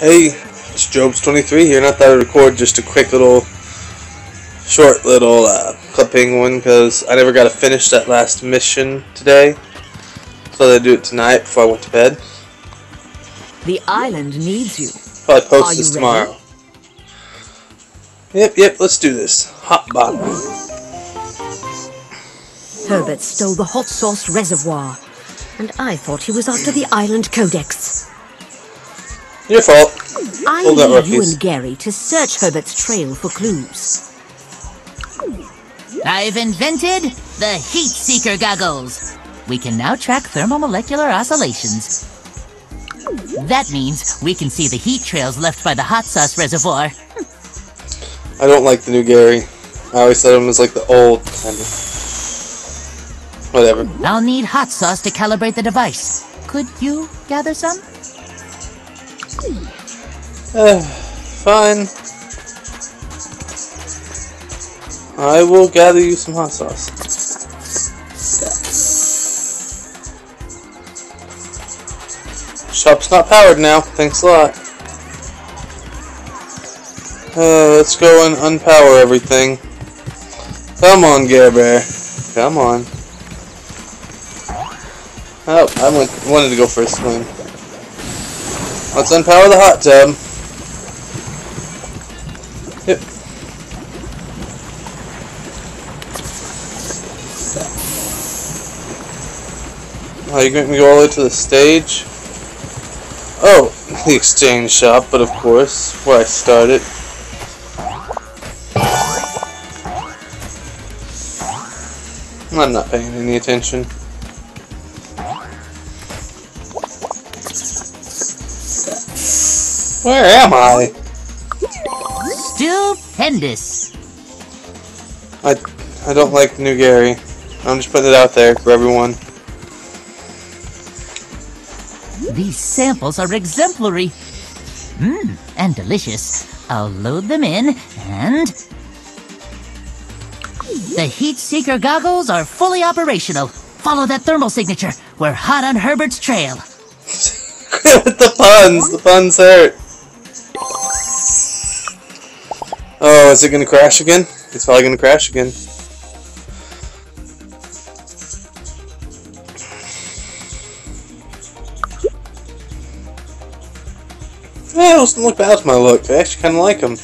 Hey, it's Jobes23 here. and I thought I'd record just a quick little, short little uh, clipping one because I never got to finish that last mission today. So I do it tonight before I went to bed. The island needs you. Probably post Are this tomorrow. Yep, yep, let's do this. Hot bottom. Herbert stole the hot sauce reservoir. And I thought he was after the island codex. Your fault. I Hold need you and Gary to search Herbert's trail for clues. I've invented the Heat Seeker goggles. We can now track thermomolecular oscillations. That means we can see the heat trails left by the hot sauce reservoir. I don't like the new Gary. I always thought him as like the old kind of. Whatever. I'll need hot sauce to calibrate the device. Could you gather some? Uh, fine. I will gather you some hot sauce. Shop's not powered now. Thanks a lot. Uh, let's go and unpower everything. Come on, Gare Bear. Come on. Oh, I went, wanted to go for a swim. Let's unpower the hot tub. Yep. Oh, you're going to go all the way to the stage? Oh, the exchange shop, but of course, where I started. I'm not paying any attention. Where am I? Stupendous. I, I don't like the new Gary. I'm just putting it out there for everyone. These samples are exemplary. Mmm, and delicious. I'll load them in, and... The Heat Seeker goggles are fully operational. Follow that thermal signature. We're hot on Herbert's trail. The puns, the puns hurt. Oh, is it gonna crash again? It's probably gonna crash again. Yeah, doesn't look bad with my look. I actually kind of like them.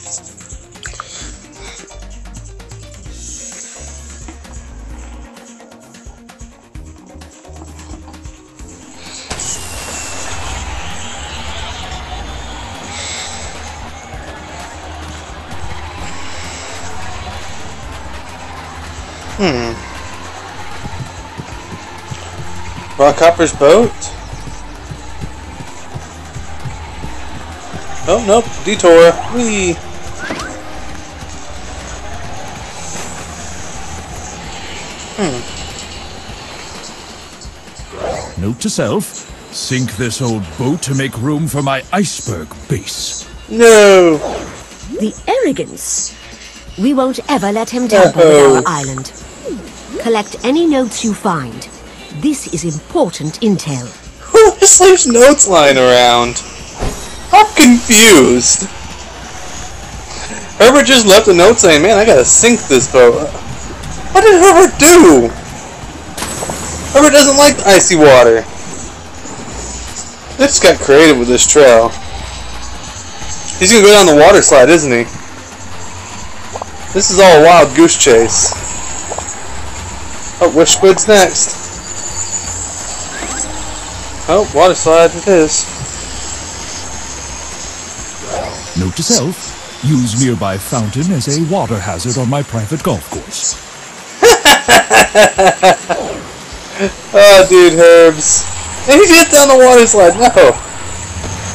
Hmm. Rockhopper's boat? Oh, nope. Detour. Whee! Hmm. Note to self, sink this old boat to make room for my iceberg base. No! The arrogance! We won't ever let him tamper Oh. with our island. Collect any notes you find. This is important intel. Who just leaves notes lying around? I'm confused. Herbert just left a note saying, man, I gotta sink this boat. What did Herbert do? Herbert doesn't like icy water. Just got creative with this trail. He's gonna go down the water slide, isn't he? This is all a wild goose chase. Oh, Wish Squid's next. Oh, water slide it is. Note to self, use nearby fountain as a water hazard on my private golf course. Oh, dude, Herbs. And he went down the water slide. No.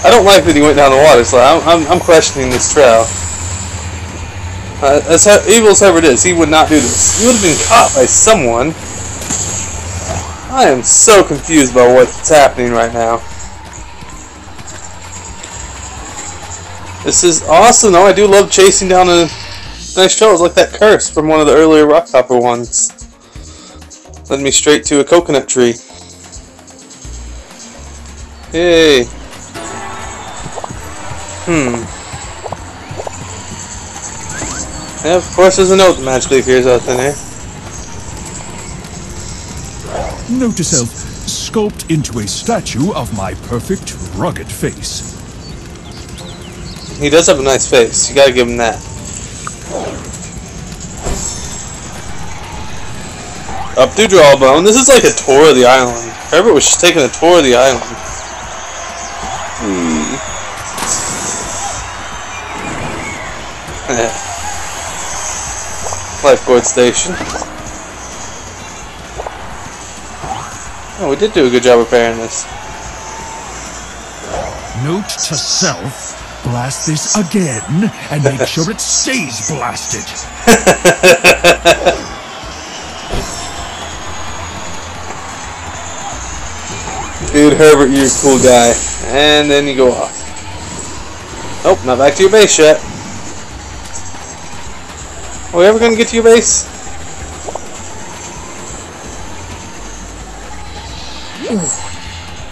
I don't like that he went down the water slide. I'm, I'm, I'm questioning this trail. Uh, as evil as Herbert is, he would not do this. He would have been caught by someone. I am so confused by what's happening right now. This is awesome, though. I do love chasing down a nice trails like that curse from one of the earlier Rockhopper ones. Led me straight to a coconut tree. Yay. Hmm. Yeah, of course there's a note that magically appears out thin air. Note to self, sculpt into a statue of my perfect, rugged face. He does have a nice face. You gotta give him that. Up to Drawbone. This is like a tour of the island. Herbert was just taking a tour of the island. Hmm. Lifeboard station. Oh, we did do a good job repairing this. Note to self, blast this again and make sure it stays blasted. Dude, Herbert, you're a cool guy. And then you go off. Oh, not back to your base yet. Are we ever gonna get to your base?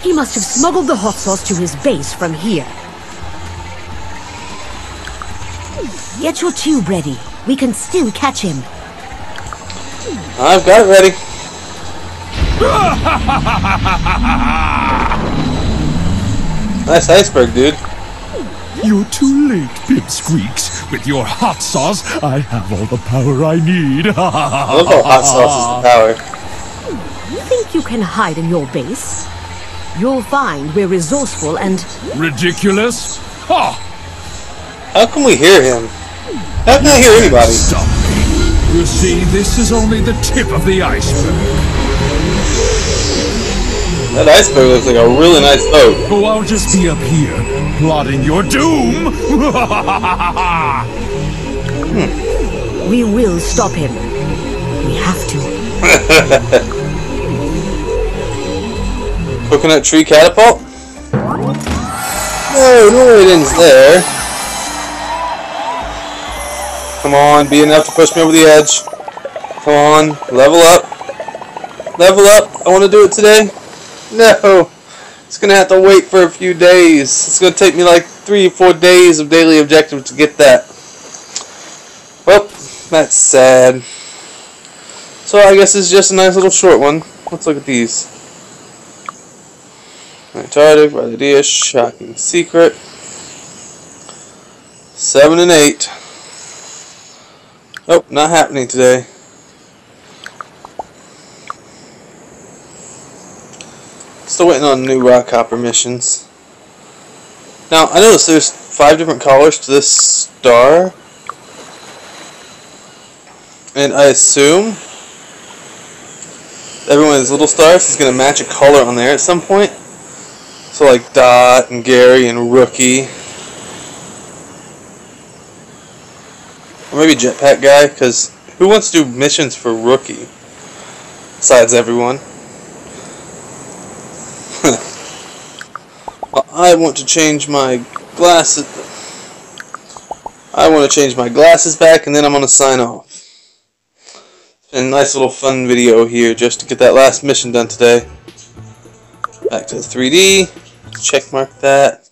He must have smuggled the hot sauce to his base from here. Get your tube ready. We can still catch him. I've got it ready. nice iceberg, dude. You're too late, Pipsqueaks. With your hot sauce, I have all the power I need. I love how hot sauce is the power. You think you can hide in your base? You'll find we're resourceful and Ridiculous? Ha! How can we hear him? How can I hear anybody? Stop me. You see, this is only the tip of the iceberg. That iceberg looks like a really nice boat. Oh, I'll just be up here, plotting your doom. Hmm. we will stop him. We have to. Coconut tree catapult? No, no it ends there. Come on, be enough to push me over the edge. Come on, level up. Level up. I want to do it today. No. It's to have to wait for a few days. It's to take me like three or four days of daily objectives to get that. Well, that's sad. So I guess it's just a nice little short one. Let's look at these. Antarctic, by the Validia, Shocking Secret. 7 and 8. Oh, not happening today. Still waiting on new uh, Rockhopper missions. Now, I noticed there's five different colors to this star. And I assume every one of these little stars is going to match a color on there at some point. So like Dot and Gary and Rookie. Or maybe Jetpack Guy, because who wants to do missions for Rookie? Besides everyone. I want to change my glasses. I want to change my glasses back, and then I'm going to sign off. A nice little fun video here just to get that last mission done today. Back to the 3D. Check mark that.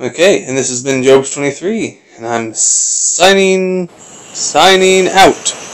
Okay, and this has been Jobes23, and I'm signing signing out.